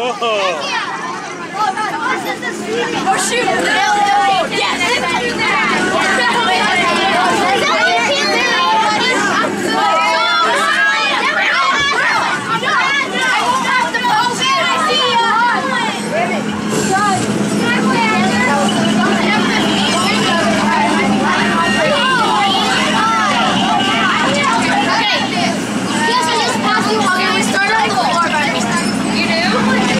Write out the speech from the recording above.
Whoa. Oh, shoot.